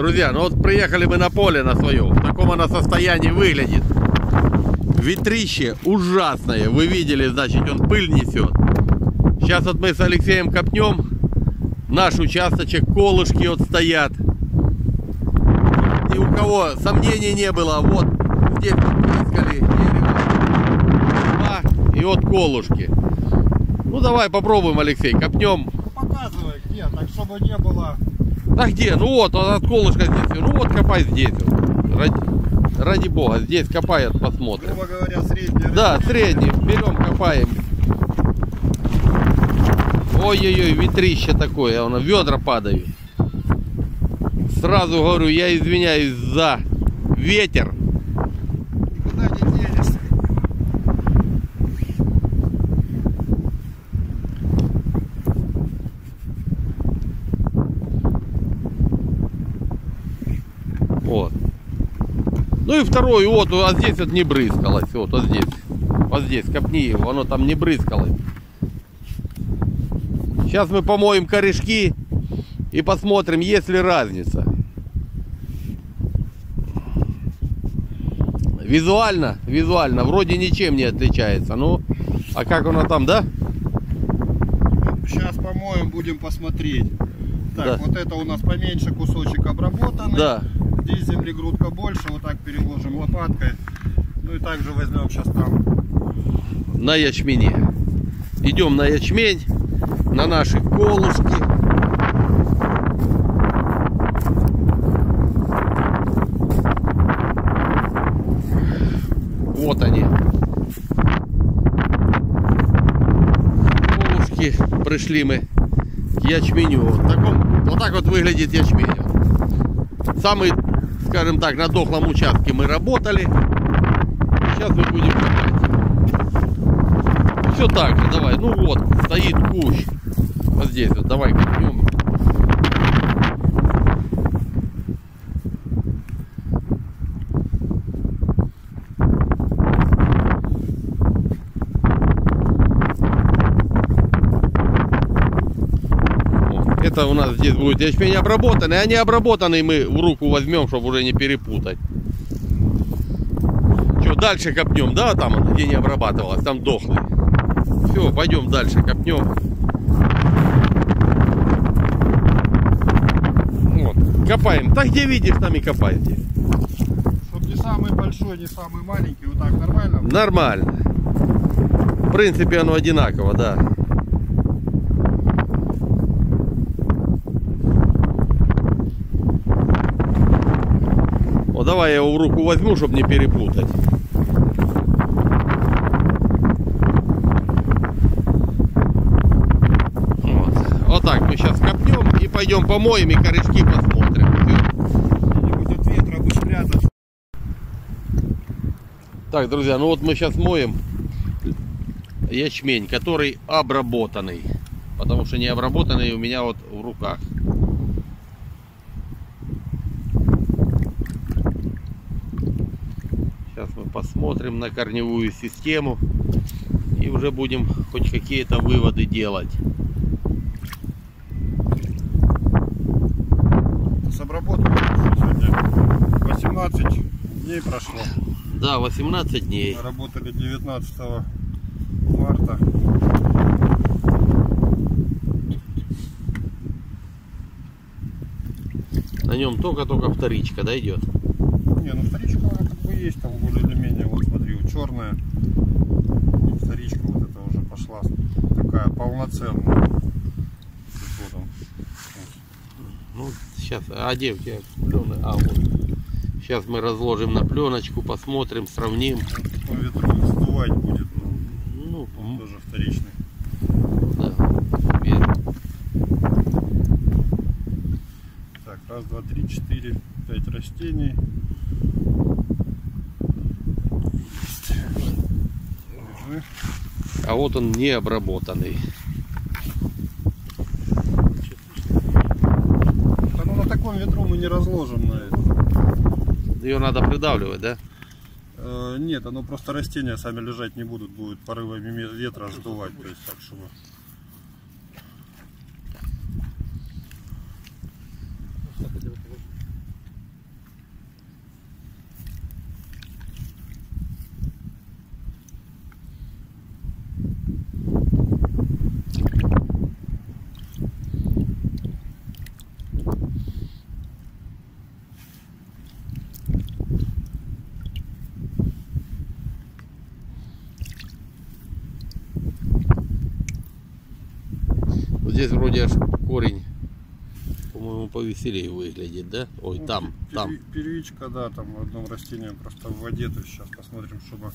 Друзья, ну вот приехали мы на поле на свое. В таком оно состоянии выглядит. Ветрище ужасное. Вы видели, значит, он пыль несет. Сейчас вот мы с Алексеем копнем. Наш участочек, колышки вот стоят. И у кого сомнений не было, вот здесь искали дерево. А, и вот колышки. Ну давай попробуем, Алексей, копнем. Ну показывай где, так чтобы не было. Да где? Ну вот, он от колышка здесь. Ну вот копай здесь. вот. Ради, ради бога, здесь копает, посмотрим. Грубо говоря, средний. Да, средний. Берем, копаем. Ой-ой-ой, ветрище такое, оно ведра падают. Сразу говорю, я извиняюсь за ветер. Вот. Ну и второй, вот, а здесь вот не брызгалось. Вот, вот здесь. Вот здесь, копни его, оно там не брызгалось. Сейчас мы помоем корешки и посмотрим, есть ли разница. Визуально, визуально, вроде ничем не отличается. Ну, а как оно там, да? Сейчас помоем, будем посмотреть. Так, Да. вот это у нас поменьше кусочек обработанный. Да. Здесь землегрудка больше, вот так переложим лопаткой. Ну и также возьмем сейчас там. на ячмене. Идем на ячмень, на наши колышки. Вот они. Колышки пришли мы к ячменю. Вот, таком, вот так вот выглядит ячмень. Самый, скажем так, на дохлом участке мы работали. Сейчас мы будем копать. Все так же, давай. Ну вот, стоит кущ. Вот здесь вот, давай копнем. Вот. Это у нас здесь будет ячмень обработанный, а не обработанный мы в руку возьмем, чтобы уже не перепутать. Что, дальше копнем, да, там, где не обрабатывалось, там дохлый. Все, пойдем дальше копнем. Вот, копаем. Так где видишь, там и копайте. Чтобы не самый большой, не самый маленький. Вот так нормально? Нормально. В принципе, оно одинаково, да. Давай я его в руку возьму, чтобы не перепутать. Вот. вот так мы сейчас копнем и пойдем помоем и корешки посмотрим. Спрятать. Так, друзья, ну вот мы сейчас моем ячмень, который обработанный. Потому что не обработанный у меня вот в руках. Сейчас мы посмотрим на корневую систему и уже будем хоть какие-то выводы делать. С обработкой сегодня 18 дней прошло. Да, 18 дней. Работали 19 марта. На нем только-только вторичка, да, идет? Не, ну вторичка она как бы есть там более или менее. Вот смотри, вот черная. И вторичка вот эта уже пошла такая полноценная. Вот он. Ну, сейчас, а где у тебя пленка? А, вот. Сейчас мы разложим на пленочку, посмотрим, сравним. Он по ветру сдувать будет. Ну, м, тоже вторичный. да. Так, раз, два, три, четыре, пять растений. Есть. Держи. А вот он не обработанный. Да ну на таком ветру мы не разложим на это. Ее надо придавливать, да? Э, нет, оно просто растения сами лежать не будут, будет порывами ветра сдувать, то есть так, чтобы... Вот здесь вроде аж корень, по-моему, повеселее выглядит, да? Ой, Ну, там, пер- там. Первичка, да, там в одном растении просто в воде. То есть сейчас посмотрим, чтобы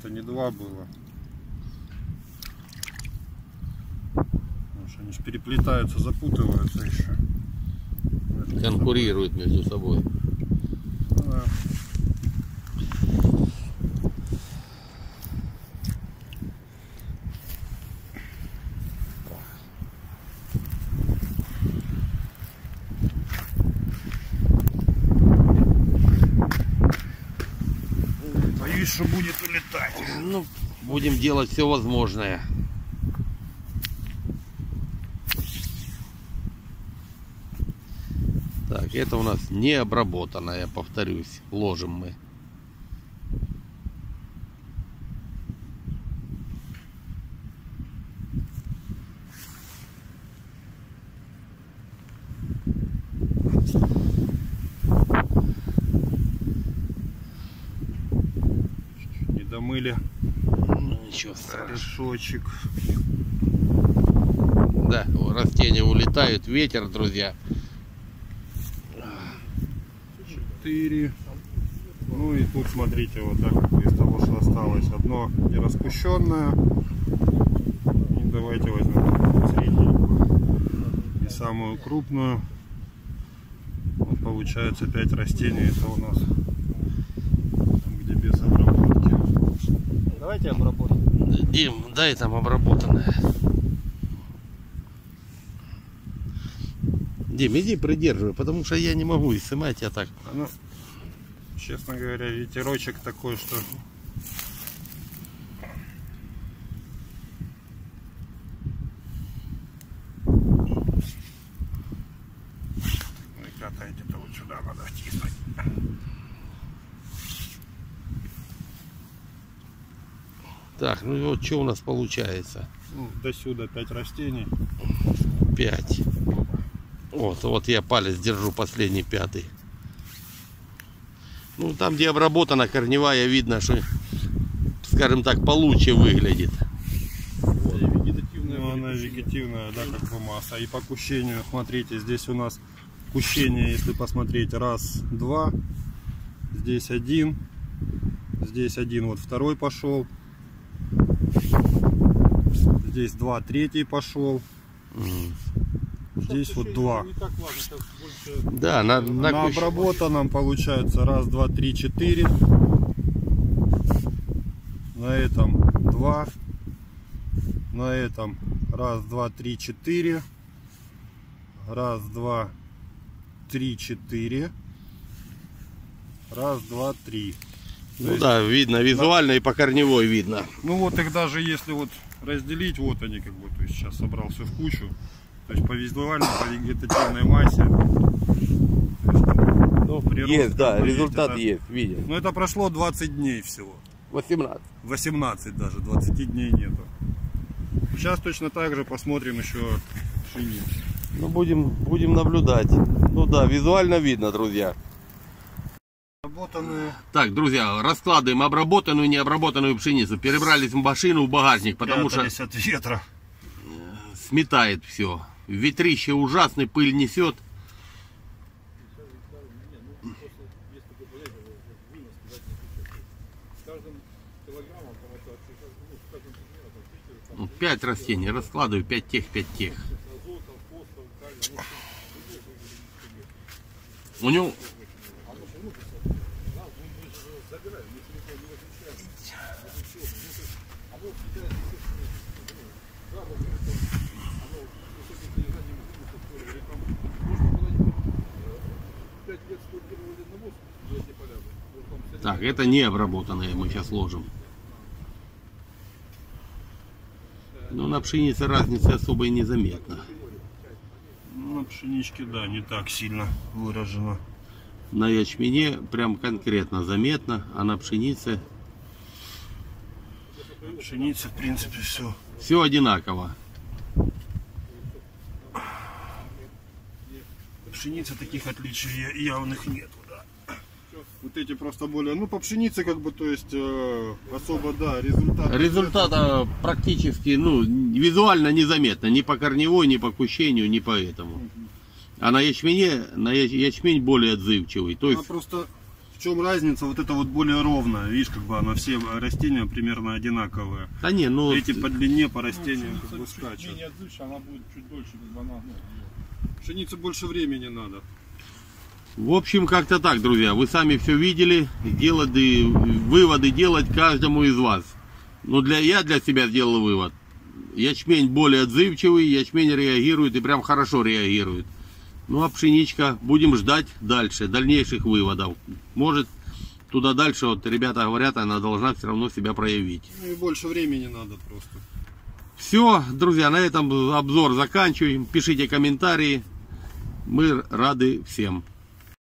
это не два было. Потому что они ж переплетаются, запутываются еще. Конкурируют между собой. Да. Что будет улетать. Ну, будем делать все возможное. Так, это у нас не обработанное, повторюсь, ложим мы. Не домыли Ну, ничего страшного. корешочек. Да, растения улетают, ветер, друзья. Четыре. Ну и тут смотрите, вот так вот из того, что осталось. Одно не распущенное. И давайте возьмем средненькую. И самую крупную. Вот получается 5 растений. Это у нас там, где без обработки. Давайте обработаем. Дим, дай там обработанное. Дим, иди придерживай, потому что я не могу и снимать я так. Оно, честно говоря, ветерочек такой, что Ну и катайте-то вот сюда надо втиснуть. Так, ну и вот что у нас получается? Ну, до сюда 5 растений. 5. Вот, вот я палец держу, последний пятый. Ну, там, где обработана корневая, видно, что, скажем так, получше выглядит. Ну, она вегетативная, да, как бы масса. И по кущению, смотрите, здесь у нас кущение, если посмотреть, раз, два. Здесь один. Здесь один, вот второй пошел. Здесь два, третий пошел. Мгм. Здесь вот два. Да, на, на На обработанном получается раз, два, три, четыре. На этом два. На этом раз, два, три, четыре. Раз, два, три, четыре. Раз, два, три. То Ну есть- да, видно, визуально и по корневой видно. Ну вот их даже если вот разделить, вот они как бы, то есть сейчас собрал все в кучу. То есть по визуальной, по вегетативной массе. Ну, прирост есть, да, результат это- есть, виден. Ну это прошло 20 дней всего. 18. 18 даже, 20 дней нету. Сейчас точно так же посмотрим еще пшеницу. Ну, будем, будем наблюдать. Ну да, визуально видно, друзья. Работанные. Так, друзья, раскладываем обработанную и необработанную пшеницу. Перебрались в машину, в багажник, потому что от ветра. сметает все. Ветрище ужасный, пыль несет. Ну, Пять растений раскладываю, пять тех, пять тех. У него Так, это не обработанное мы сейчас ложим. Но на пшенице разницы особо и незаметно. На пшеничке, да, не так сильно выражено. На ячмене прям конкретно заметно, а на пшенице На пшенице, в принципе, все. все одинаково. Пшеница таких отличий явных нету, да. Вот эти просто более, ну по пшенице как бы, то есть э, особо, да, результат. Результата практически, ну, визуально незаметно. Ни по корневой, ни по кущению, ни по этому. А на ячмене, на я- ячмень более отзывчивый. То есть, просто в чем разница? Вот это вот более ровная, видишь, как бы она все растения примерно одинаковые. да не, ну, Эти по длине по растениям как бы скачут. менее отзывчивая, она будет чуть дольше, как бы она, ну, Пшенице больше времени надо. в общем, как-то так, друзья. Вы сами все видели. Делать, выводы делать каждому из вас. Ну, для, я для себя сделал вывод. Ячмень более отзывчивый, ячмень реагирует и прям хорошо реагирует. Ну, а пшеничка, будем ждать дальше, дальнейших выводов. Может, туда дальше, вот ребята говорят, она должна все равно себя проявить. Ну и больше времени надо просто. Все, друзья, на этом обзор заканчиваем. Пишите комментарии. Мы рады всем.